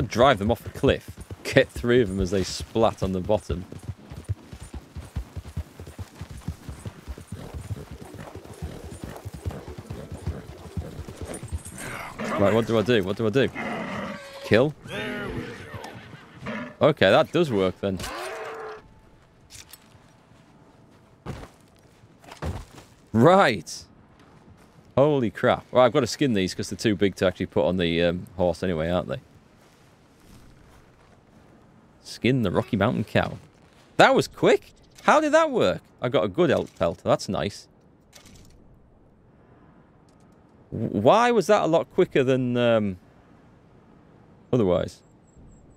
could drive them off the cliff. Get three of them as they splat on the bottom. Right, what do I do? What do I do? Kill? Okay, that does work then. Right. Holy crap. Well, I've got to skin these because they're too big to actually put on the um, horse anyway, aren't they? Skin the Rocky Mountain cow. That was quick. How did that work? I got a good elk pelt. That's nice. Why was that a lot quicker than um, otherwise?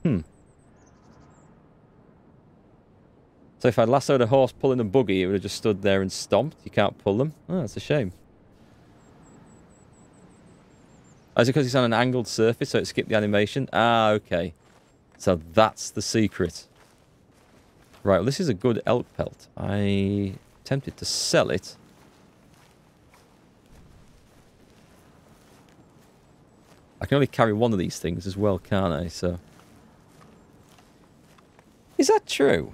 Hmm. So if I'd lassoed a horse pulling a buggy, it would have just stood there and stomped. You can't pull them. Oh, that's a shame. Oh, is it because it's on an angled surface, so it skipped the animation? Ah, okay. So that's the secret. Right, well, this is a good elk pelt. I tempted to sell it. I can only carry one of these things as well, can't I? So, Is that true?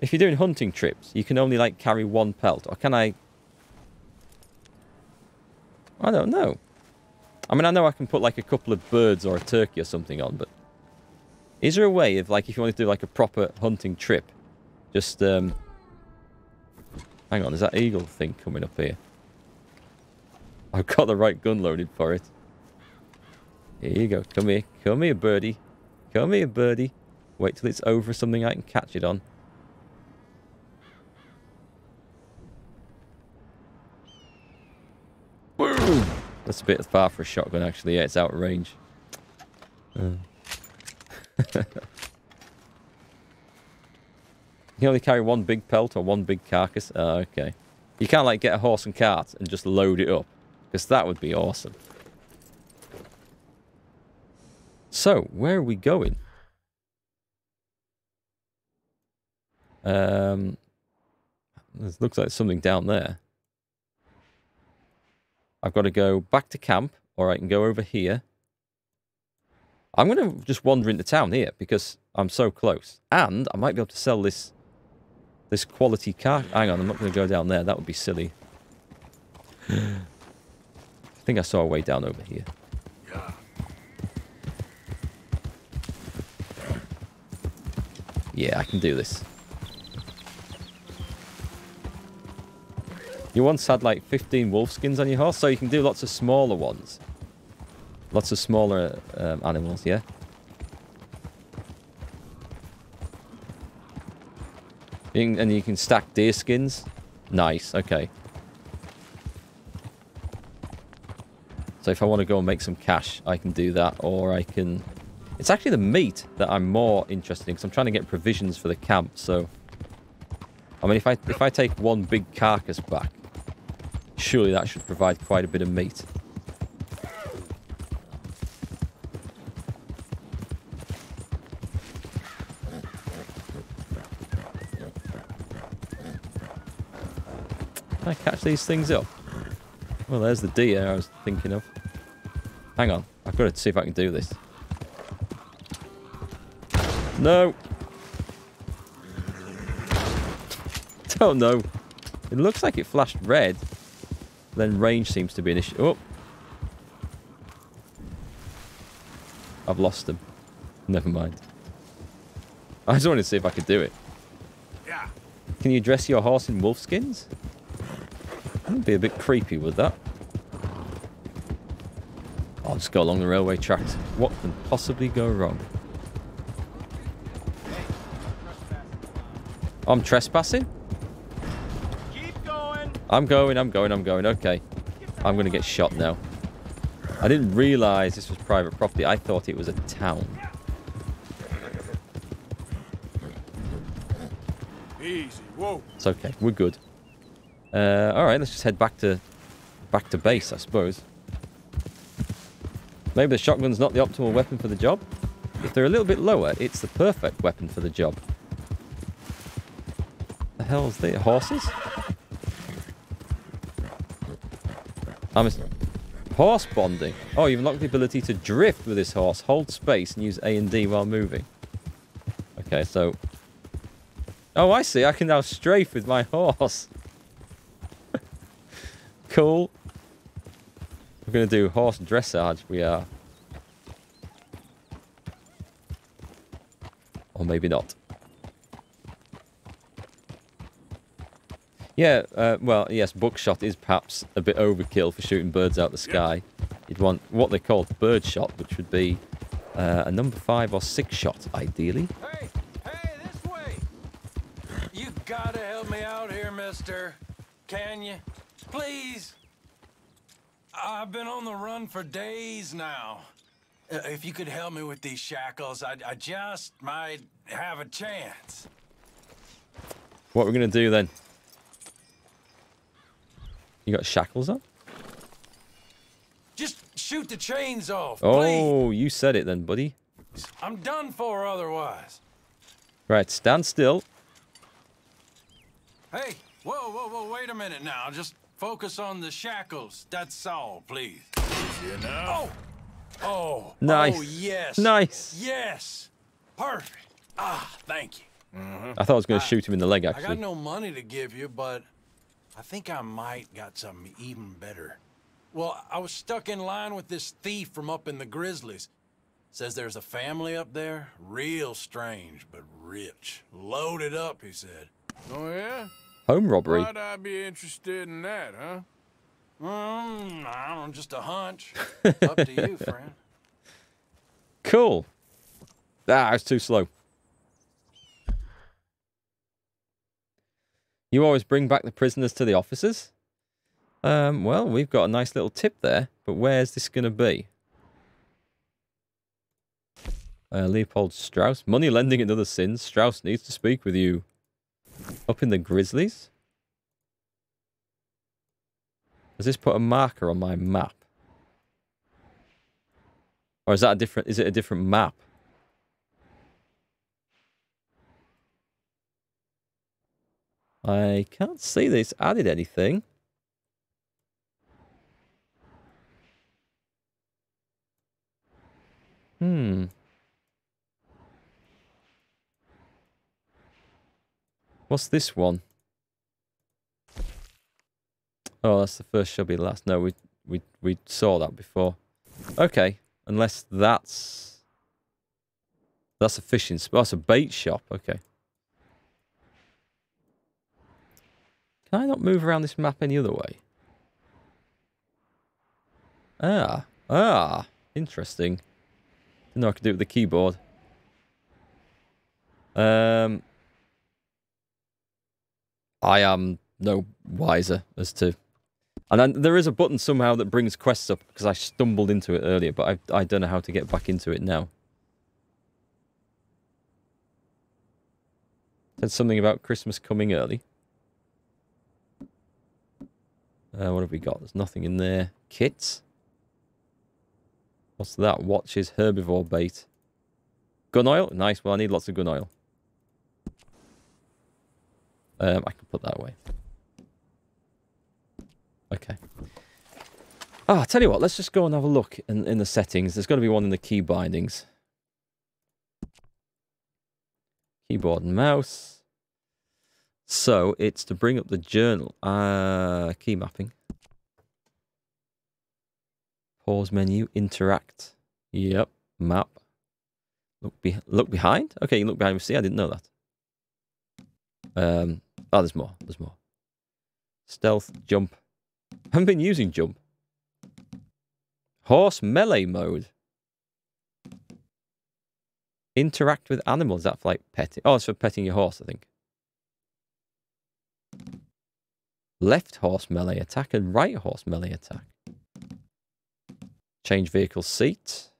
If you're doing hunting trips, you can only, like, carry one pelt. Or can I... I don't know. I mean, I know I can put, like, a couple of birds or a turkey or something on, but... Is there a way of, like, if you want to do, like, a proper hunting trip, just, um... Hang on, is that eagle thing coming up here? I've got the right gun loaded for it. Here you go. Come here. Come here, birdie. Come here, birdie. Wait till it's over something I can catch it on. Boom! That's a bit far for a shotgun, actually. Yeah, it's out of range. Uh. you can only carry one big pelt or one big carcass. Oh, okay. You can't, like, get a horse and cart and just load it up. Because that would be awesome. So, where are we going? Um, it looks like something down there. I've got to go back to camp, or I can go over here. I'm going to just wander into town here because I'm so close. And I might be able to sell this this quality car. Hang on, I'm not going to go down there. That would be silly. I think I saw a way down over here. Yeah, I can do this. You once had like 15 wolf skins on your horse, so you can do lots of smaller ones. Lots of smaller um, animals, yeah? You can, and you can stack deer skins. Nice, okay. So if I want to go and make some cash, I can do that, or I can... It's actually the meat that I'm more interested in, because I'm trying to get provisions for the camp, so... I mean, if I if I take one big carcass back, Surely that should provide quite a bit of meat. Can I catch these things up? Well, there's the deer I was thinking of. Hang on. I've got to see if I can do this. No! Oh, Don't know. It looks like it flashed red. Then range seems to be an issue. Oh. I've lost them. Never mind. I just wanted to see if I could do it. Yeah. Can you dress your horse in wolf skins? That'd be a bit creepy with that. I'll just go along the railway tracks. What can possibly go wrong? I'm trespassing? I'm going, I'm going, I'm going. Okay. I'm going to get shot now. I didn't realise this was private property. I thought it was a town. Easy. Whoa. It's okay. We're good. Uh, all right, let's just head back to back to base, I suppose. Maybe the shotgun's not the optimal weapon for the job. If they're a little bit lower, it's the perfect weapon for the job. The hell's the horses? I'm Horse bonding. Oh, you've unlocked the ability to drift with this horse. Hold space and use A and D while moving. Okay, so... Oh, I see. I can now strafe with my horse. Cool. We're going to do horse dressage. We are. Or maybe not. Yeah, uh, well, yes, buckshot is perhaps a bit overkill for shooting birds out the sky. You'd want what they call bird shot, which would be uh, a number five or six shot, ideally. Hey, hey, this way! You gotta help me out here, mister. Can you? Please? I've been on the run for days now. Uh, If you could help me with these shackles, I, I just might have a chance. What we're going to do then? You got shackles on? Just shoot the chains off, please. Oh, you said it then, buddy. I'm done for otherwise. Right, stand still. Hey, whoa, whoa, whoa, wait a minute now. Just focus on the shackles. That's all, please. You know? Oh! Oh! Nice. Oh, yes. Nice. Yes. Perfect. Ah, thank you. I thought I was going to shoot him in the leg, actually. I got no money to give you, but I think I might got something even better. Well, I was stuck in line with this thief from up in the Grizzlies. Says there's a family up there, real strange, but rich. Loaded up, he said. Oh, yeah? Home robbery. Why'd I be interested in that, huh? Mm, I don't know, just a hunch. up to you, friend. Cool. Ah, was too slow. You always bring back the prisoners to the officers? Um, well, we've got a nice little tip there, but where's this going to be? Uh, Leopold Strauss. Money lending and other sins. Strauss needs to speak with you. Up in the Grizzlies? Does this put a marker on my map? Or is that a different, is it a different map? I can't see that it's added anything. Hmm. What's this one? Oh, that's the first shall be last. No, we we we saw that before. Okay, unless that's that's a fishing spot. That's a bait shop. Okay. Can I not move around this map any other way? Ah, ah, interesting. Didn't know I could do it with the keyboard. Um, I am no wiser as to, and then there is a button somehow that brings quests up because I stumbled into it earlier, but I I don't know how to get back into it now. Said something about Christmas coming early. Uh, what have we got? There's nothing in there. Kits. What's that? Watches herbivore bait. Gun oil? Nice. Well, I need lots of gun oil. Um, I can put that away. Okay. Ah, I'll tell you what. Let's just go and have a look in, in the settings. There's got to be one in the key bindings. Keyboard and mouse. So it's to bring up the journal. Uh, key mapping. Pause menu. Interact. Yep. Map. Look be look behind. Okay, you look behind. See, I didn't know that. Um. Oh, there's more. There's more. Stealth. Jump. haven't been using jump. Horse melee mode. Interact with animals. Is that for like petting? Oh, it's for petting your horse, I think. Left horse melee attack and right horse melee attack. Change vehicle seat.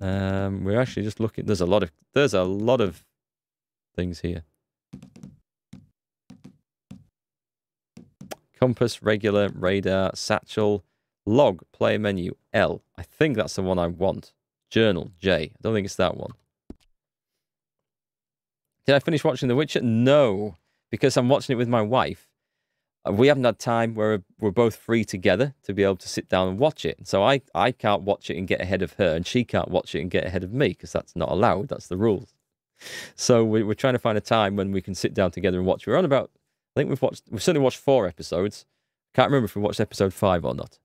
Um, we're actually just looking. There's a lot of there's a lot of things here. Compass, regular, radar, satchel, log, player menu, L. I think that's the one I want. Journal, J. I don't think it's that one. Did I finish watching The Witcher? No, because I'm watching it with my wife. uh, we haven't had time where we're both free together to be able to sit down and watch it. So I, I can't watch it and get ahead of her, and she can't watch it and get ahead of me because that's not allowed. That's the rules. So we, we're trying to find a time when we can sit down together and watch. We're on about, I think we've watched, we've certainly watched four episodes. Can't remember if we watched episode five or not.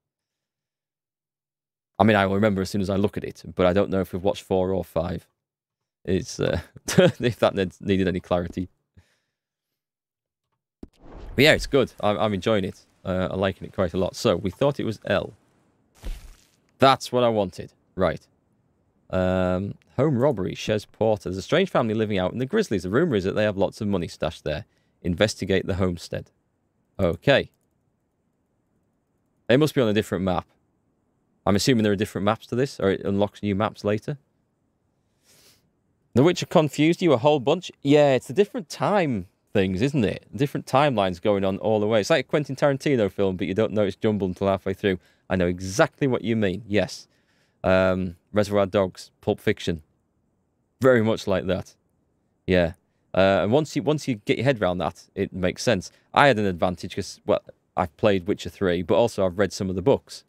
I mean, I will remember as soon as I look at it, but I don't know if we've watched four or five. It's uh, if that needed any clarity. But yeah, it's good. I'm, I'm enjoying it. Uh, I'm liking it quite a lot. So we thought it was L. That's what I wanted. Right. Um, home robbery, Shez Porter. There's a strange family living out in the Grizzlies. The rumour is that they have lots of money stashed there. Investigate the homestead. Okay. They must be on a different map. I'm assuming there are different maps to this, or it unlocks new maps later. The Witcher confused you a whole bunch? Yeah, it's a different time things, isn't it? Different timelines going on all the way. It's like a Quentin Tarantino film, but you don't know it's jumbled until halfway through. I know exactly what you mean. Yes. Um, Reservoir Dogs, Pulp Fiction. Very much like that. Yeah. Uh, and once you once you get your head around that, it makes sense. I had an advantage because well, I've played Witcher three, but also I've read some of the books,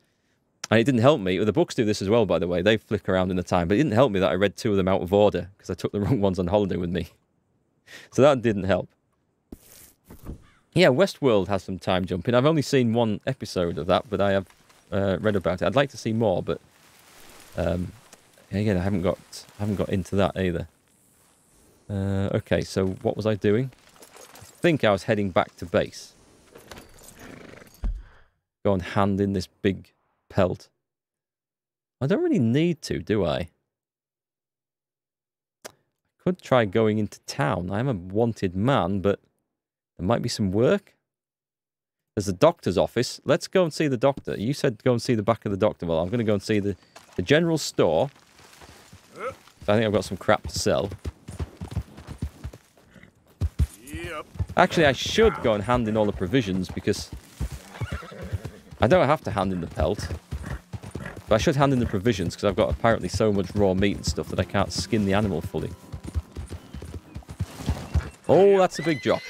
and it didn't help me. The books do this as well, by the way. They flick around in the time, but it didn't help me that I read two of them out of order because I took the wrong ones on holiday with me. So that didn't help. Yeah, Westworld has some time jumping. I've only seen one episode of that, but I have uh, read about it. I'd like to see more, but um, again, I haven't got I haven't got into that either. Uh, okay, so what was I doing? I think I was heading back to base. Go and hand in this big pelt. I don't really need to, do I? I could try going into town. I'm a wanted man, but there might be some work. There's a doctor's office. Let's go and see the doctor. You said go and see the back of the doctor. Well, I'm going to go and see the, the general store. I think I've got some crap to sell. Yep. Actually, I should go and hand in all the provisions because I don't have to hand in the pelt. But I should hand in the provisions because I've got apparently so much raw meat and stuff that I can't skin the animal fully. Oh, that's a big job.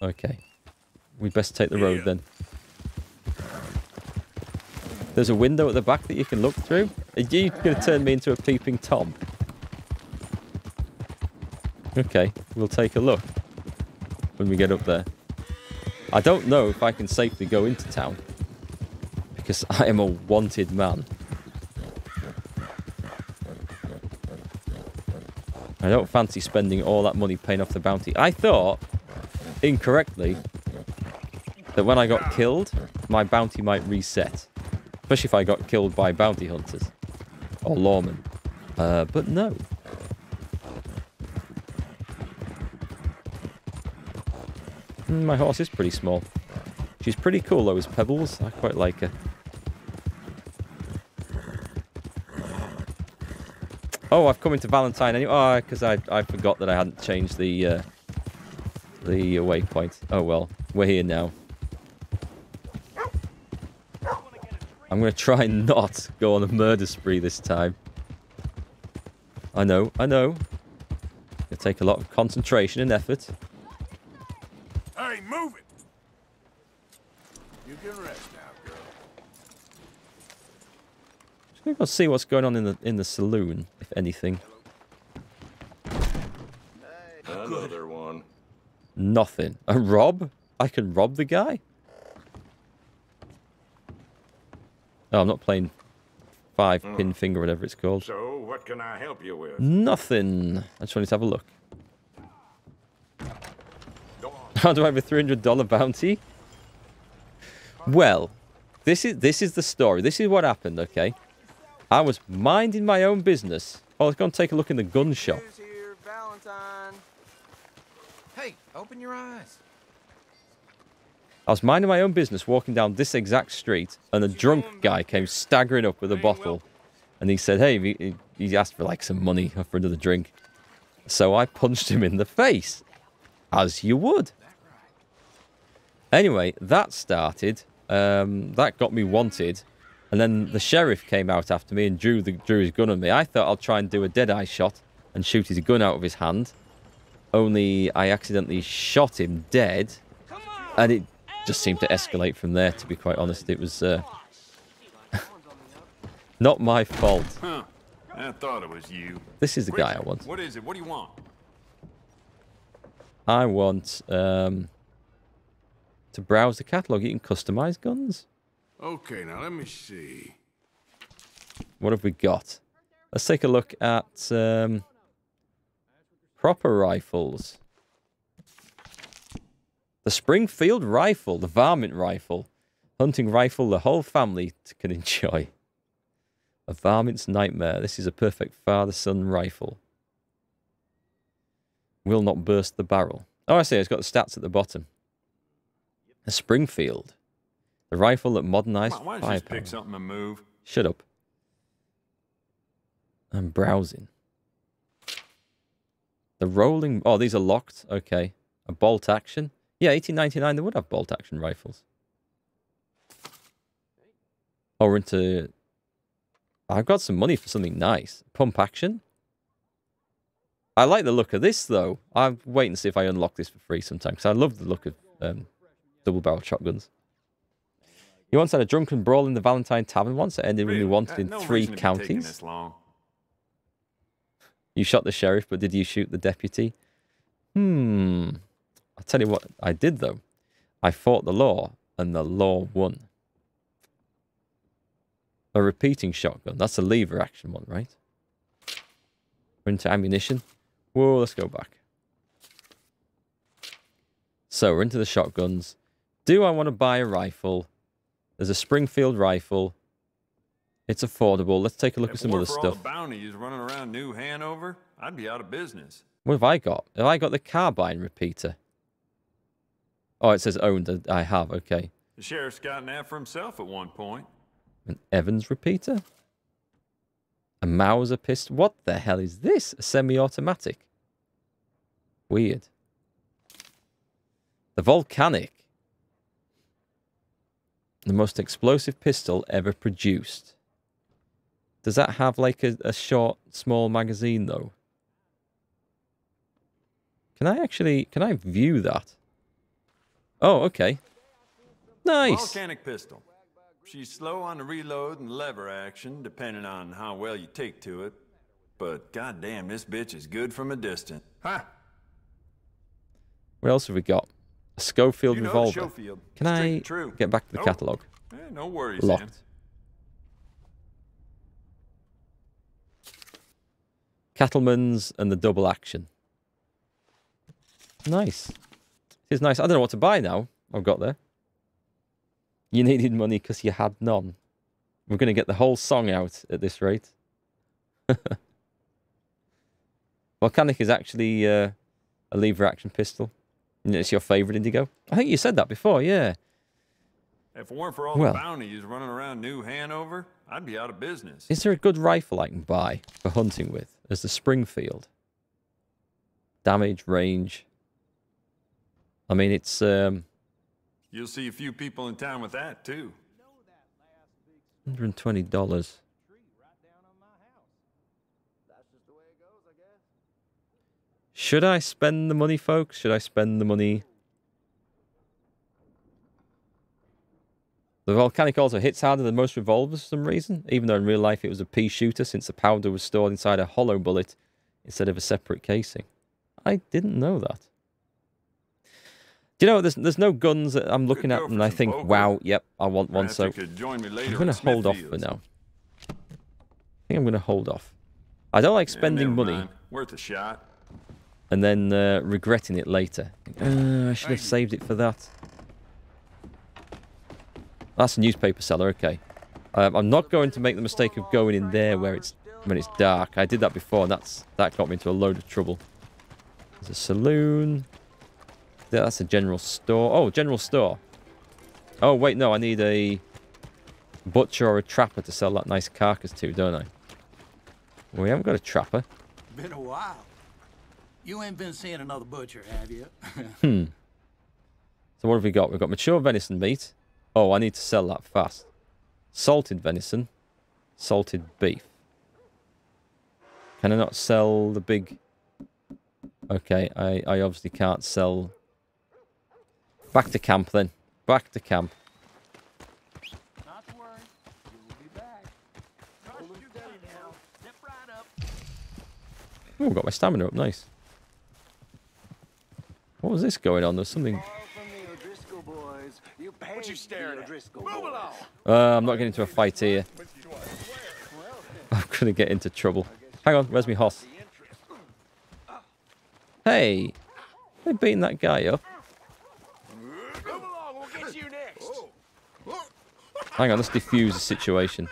Okay. We'd best take the road then. There's a window at the back that you can look through. Are you going to turn me into a peeping Tom? Okay, we'll take a look when we get up there. I don't know if I can safely go into town because I am a wanted man. I don't fancy spending all that money paying off the bounty. I thought incorrectly that when I got killed, my bounty might reset. Especially if I got killed by bounty hunters or lawmen. Uh, but no. My horse is pretty small. She's pretty cool though as Pebbles. I quite like her. Oh, I've come into Valentine anyway. Oh, because I, I forgot that I hadn't changed the uh, the waypoint. Oh well, we're here now. I'm going to try not go on a murder spree this time. I know, I know. It'll take a lot of concentration and effort. Hey, move it! You can rest now, girl. Just going to go see what's going on in the in the saloon, if anything. Another one. Nothing. A rob? I can rob the guy? Oh, I'm not playing five hmm. pin finger, whatever it's called. So, what can I help you with? Nothing. I just wanted to have a look. How do I have a three hundred dollar bounty? Well, this is this is the story. This is what happened. Okay, I was minding my own business. Oh, let's go and take a look in the gun shop. Here? Hey, open your eyes. I was minding my own business, walking down this exact street, and a drunk guy came staggering up with a bottle, and he said, "Hey," he, he asked for like some money for another drink. So I punched him in the face, as you would. Anyway, that started. Um, that got me wanted, and then the sheriff came out after me and drew the drew his gun on me. I thought I'll try and do a dead eye shot and shoot his gun out of his hand. Only I accidentally shot him dead. And it just seemed to escalate from there, to be quite honest. It was uh, not my fault. Huh. I thought it was you. This is the guy I want. What is it? What do you want? I want um, to browse the catalogue. You can customize guns. Okay, now let me see. What have we got? Let's take a look at um, proper rifles. The Springfield rifle, the varmint rifle, hunting rifle the whole family can enjoy. A varmint's nightmare. This is a perfect father-son rifle. Will not burst the barrel. Oh, I see. It's got the stats at the bottom. A Springfield, the rifle that modernized why don't you just pick something and move? Shut up. I'm browsing. The rolling. Oh, these are locked. Okay. A bolt action. Yeah, 1899. They would have bolt action rifles. Oh, we're into. I've got some money for something nice. Pump action. I like the look of this though. I'll wait and see if I unlock this for free sometime because I love the look of um, double barrel shotguns. You once had a drunken brawl in the Valentine Tavern once that ended when you Really? wanted in no three reason to be taking counties. You shot the sheriff, but did you shoot the deputy? Hmm. I'll tell you what I did though. I fought the law, and the law won. A repeating shotgun. That's a lever action one, right? We're into ammunition. Whoa, let's go back. So we're into the shotguns. Do I want to buy a rifle? There's a Springfield rifle. It's affordable. Let's take a look If at some other stuff. bounties running around New Hanover, I'd be out of business. What have I got? Have I got the carbine repeater? Oh, it says owned. Uh, I have. Okay. The sheriff's gotten that for himself at one point. An Evans repeater? A Mauser pistol? What the hell is this? A semi-automatic? Weird. The Volcanic. The most explosive pistol ever produced. Does that have like a, a short, small magazine though? Can I actually, can I view that? Oh, okay. Nice. Volcanic pistol. She's slow on the reload and lever action, depending on how well you take to it. But goddamn, this bitch is good from a distance. Ha! What else have we got? A Schofield You know revolver. Schofield. Can Straight I true. get back to the Oh. catalogue? Eh, no worries. Locked. Cattleman's and the double action. Nice. It's nice. I don't know what to buy now. I've got there. You needed money because you had none. We're going to get the whole song out at this rate. Volcanic is actually uh, a lever action pistol. It's your favourite Indigo? I think you said that before, yeah. If it weren't for all Well. the bounties running around New Hanover, I'd be out of business. Is there a good rifle I can buy for hunting with as the Springfield? Damage, range. I mean, it's um, You'll see a few people in town with that, too. $120. Should I spend the money, folks? Should I spend the money? The volcanic also hits harder than most revolvers for some reason, even though in real life it was a pea shooter since the powder was stored inside a hollow bullet instead of a separate casing. I didn't know that. Do you know, there's, there's no guns that I'm looking at and I think, wow, yep, I want one. So join me later I'm going to hold off for now. I think I'm going to hold off. I don't like spending never money. Worth a shot. And then uh, regretting it later. Uh, I should have saved it for that. That's a newspaper seller, okay. Um, I'm not going to make the mistake of going in there where it's when it's dark. I did that before, and that's that got me into a load of trouble. There's a saloon. Yeah, That's a general store. Oh, general store. Oh wait, no, I need a butcher or a trapper to sell that nice carcass to, don't I? Well, we haven't got a trapper. Been a while. You ain't been seeing another butcher, have you? Hmm. So what have we got? We've got mature venison meat. Oh, I need to sell that fast. Salted venison. Salted beef. Can I not sell the big... Okay, I, I obviously can't sell... Back to camp then. Back to camp. Not to. You will be back. Trust your gut now. Step right up. Oh, got my stamina up. Nice. What was this going on? There's something. What you staring at? Move along. Uh, I'm not getting into a fight here. I'm gonna get into trouble. Hang on, where's my horse? Hey, they beating that guy up. Move along. We'll get you next. Hang on, let's defuse the situation.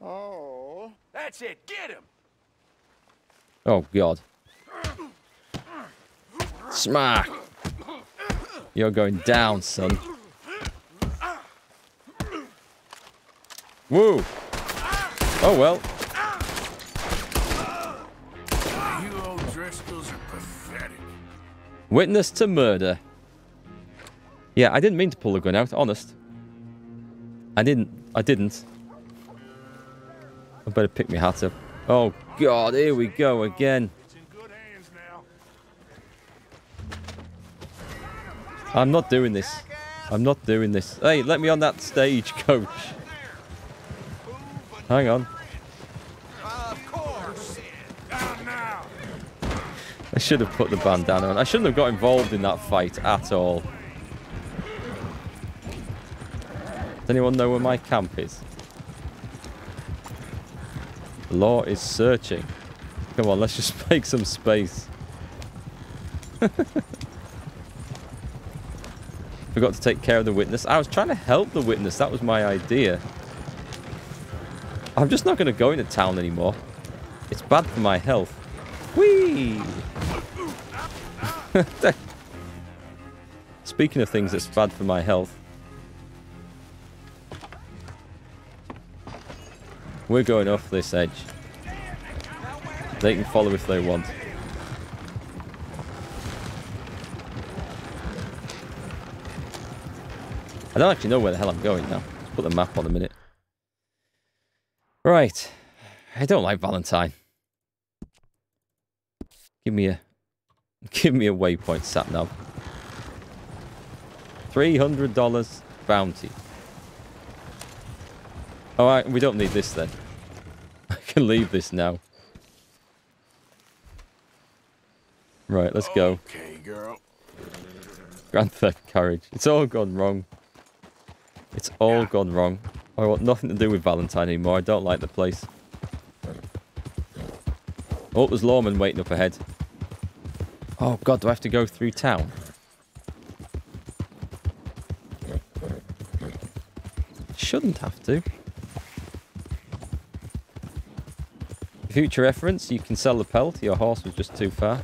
Oh, That's it. Get him. Oh God. Smack. You're going down, son. Woo. Oh well. You old Driscolls are pathetic. Witness to murder. Yeah, I didn't mean to pull the gun out, honest. I didn't. I didn't. I better pick my hat up. Oh God, here we go again. I'm not doing this. I'm not doing this. Hey, let me on that stage, coach. Hang on. I should have put the bandana on. I shouldn't have got involved in that fight at all. Does anyone know where my camp is? The law is searching. Come on, let's just make some space. Forgot to take care of the witness. I was trying to help the witness. That was my idea. I'm just not going to go into town anymore. It's bad for my health. Whee! Speaking of things that's bad for my health, we're going off this edge. They can follow if they want. I don't actually know where the hell I'm going now. Let's put the map on a minute. Right. I don't like Valentine. Give me a give me a waypoint sat nav. Three hundred dollars bounty. Alright, we don't need this then. I can leave this now. Right, let's go. Okay, girl. Grand Theft Carriage. It's all gone wrong. It's all gone wrong. I want nothing to do with Valentine anymore. I don't like the place. Oh, there's lawmen waiting up ahead. Oh god, do I have to go through town? Shouldn't have to. Future reference, you can sell the pelt. Your horse was just too far.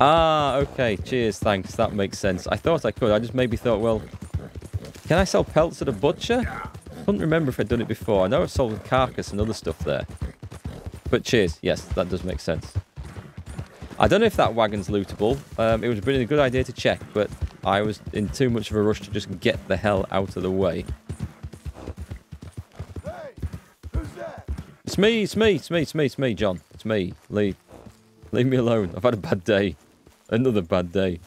Ah, okay. Cheers, thanks. That makes sense. I thought I could. I just maybe thought, well, can I sell pelts at a butcher? I couldn't remember if I'd done it before. I know I've sold carcass and other stuff there. But cheers. Yes, that does make sense. I don't know if that wagon's lootable. Um, it would have been a good idea to check, but I was in too much of a rush to just get the hell out of the way. It's me, it's me, it's me, it's me, it's me, John. It's me. Leave. Leave me alone. I've had a bad day. Another bad day.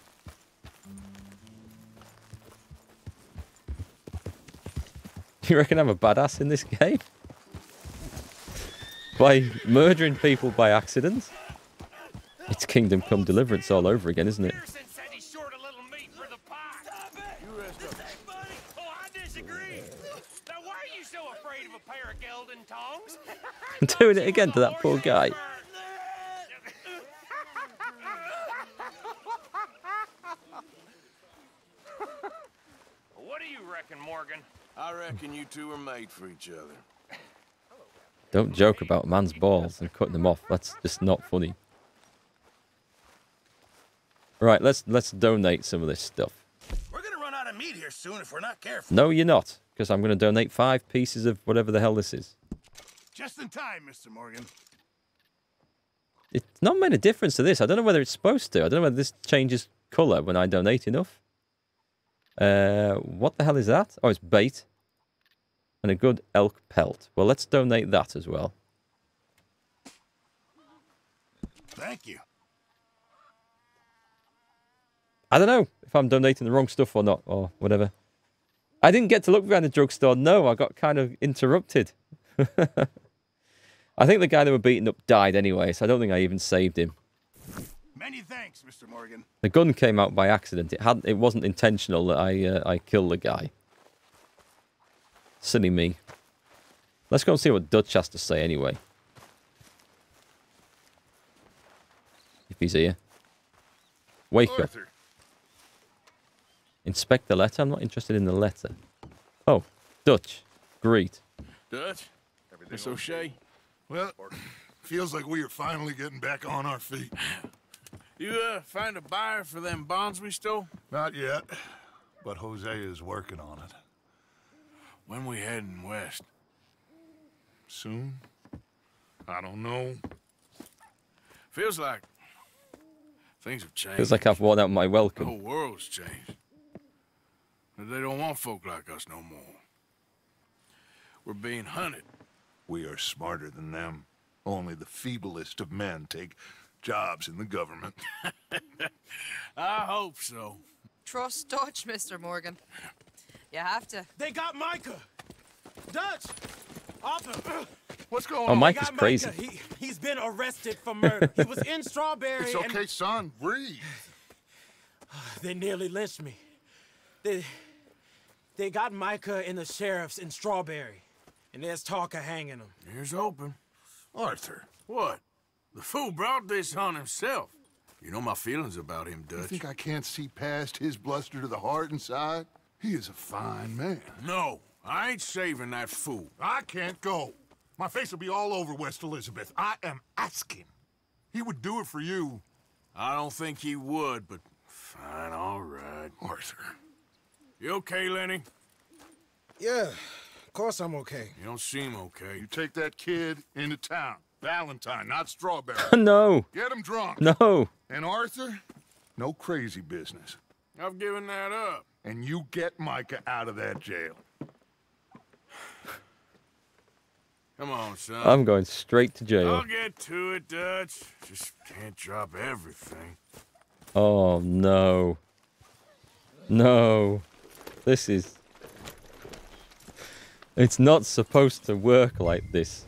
You reckon I'm a badass in this game? By murdering people by accident? It's Kingdom Come Deliverance all over again, isn't it? I'm doing it again to that poor guy. what do you reckon, Morgan? I reckon you two are made for each other. Don't joke about man's balls and cutting them off. That's just not funny. Right, let's let's donate some of this stuff. We're gonna run out of meat here soon if we're not careful. No, you're not, because I'm going to donate five pieces of whatever the hell this is. Just in time, Mr. Morgan. It's not made a difference to this. I don't know whether it's supposed to. I don't know whether this changes colour when I donate enough. Uh, what the hell is that? Oh, it's bait. And a good elk pelt. Well, let's donate that as well. Thank you. I don't know if I'm donating the wrong stuff or not, or whatever. I didn't get to look behind the drugstore. No, I got kind of interrupted. I think the guy that were beating up died anyway, so I don't think I even saved him. Many thanks, Mr. Morgan. The gun came out by accident. It had it wasn't intentional that I uh, I killed the guy. Silly me. Let's go and see what Dutch has to say anyway. If he's here. Wake up. Arthur, Inspect the letter. I'm not interested in the letter. Oh, Dutch. Greet. Dutch? Miss O'Shea? Well, feels like we are finally getting back on our feet. You, uh, find a buyer for them bonds we stole? Not yet, but Hosea is working on it. When we heading west? Soon? I don't know. Feels like things have changed. Feels like I've worn out my welcome. the whole world's changed. They don't want folk like us no more. We're being hunted. We are smarter than them. Only the feeblest of men take jobs in the government. I hope so. Trust Dutch, Mr. Morgan. You have to. They got Micah. Dutch. Arthur. What's going Oh, on? Mike They is crazy. Micah. He, he's been arrested for murder. he was in Strawberry. It's and okay, son. Breathe. They nearly lynched me. They, they got Micah and the sheriffs in Strawberry. And there's talk of hanging him. Here's hoping. Arthur, What? The fool brought this on himself. You know my feelings about him, Dutch. you think I can't see past his bluster to the heart inside? He is a fine man. No, I ain't saving that fool. I can't go. My face will be all over West Elizabeth. I am asking. He would do it for you, I don't think he would, but fine, all right. Arthur. You okay, Lenny? Yeah, of course I'm okay. You don't seem okay. You take that kid into town. Valentine, not Strawberry. no, Get him drunk. no. And Arthur, no crazy business. I've given that up. And you get Micah out of that jail. Come on, son. I'm going straight to jail. I'll get to it, Dutch. Just can't drop everything. Oh no. No. This is. It's not supposed to work like this.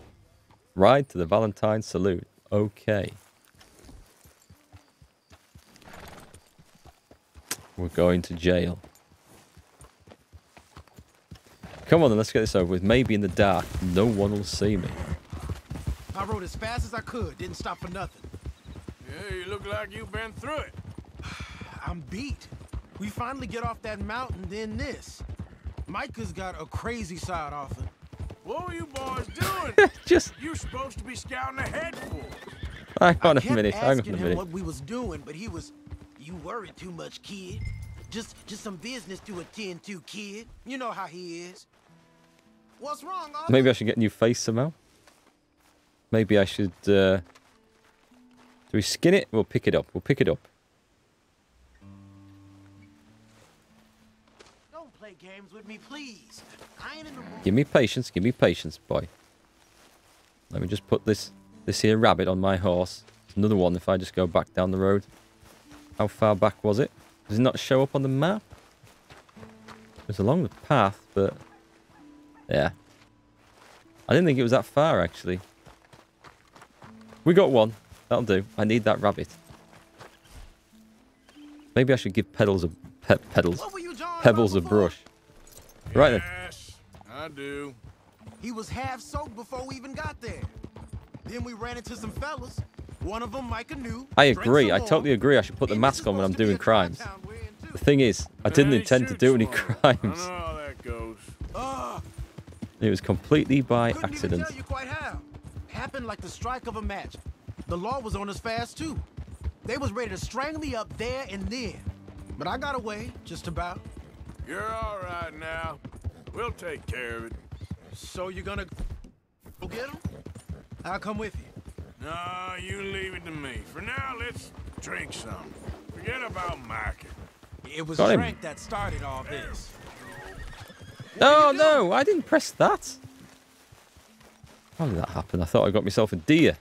Ride to the Valentine salute. Okay. We're going to jail. Come on then, let's get this over with. Maybe in the dark, no one will see me. I rode as fast as I could, didn't stop for nothing. Yeah, you look like you've been through it. I'm beat. We finally get off that mountain, then this. Micah's got a crazy side off it. What were you boys doing? Just You're supposed to be scouting ahead for us. hang I on a minute. Hang on asking a him minute. what we was doing, but he was, you worry too much, kid. Just, just some business to attend to, kid. You know how he is. What's wrong, Arthur? Maybe I should get a new face somehow. Maybe I should. Uh... Do we skin it? We'll pick it up. We'll pick it up. Don't play games with me, please. I ain't in the. Give me patience. Give me patience, boy. Let me just put this this here rabbit on my horse. There's another one if I just go back down the road. How far back was it? Does it not show up on the map? It was along the path, but yeah. I didn't think it was that far actually. We got one. That'll do. I need that rabbit. Maybe I should give Pebbles a pe- Pebbles What were you jawing pebbles a about before? brush. Right then. Yes, I do. He was half soaked before we even got there. Then we ran into some fellas. One of them, Micah knew. I agree. I totally agree. I should put the mask on when I'm supposed to be doing crimes. downtown we're in, too. The thing is, I didn't intend to do any crimes. I know how that goes. Ugh, It was completely by couldn't accident. even tell you quite how. Happened like the strike of a match. The law was on us fast too. They was ready to strangle me up there and then. But I got away, just about. You're all right now. We'll take care of it. So you're gonna go get him? I'll come with you. No, you leave it to me. For now, let's drink some. Forget about Micah. It was Got him. drink that started all this. Oh no, I didn't press that. How did that happen? I thought I got myself a deer.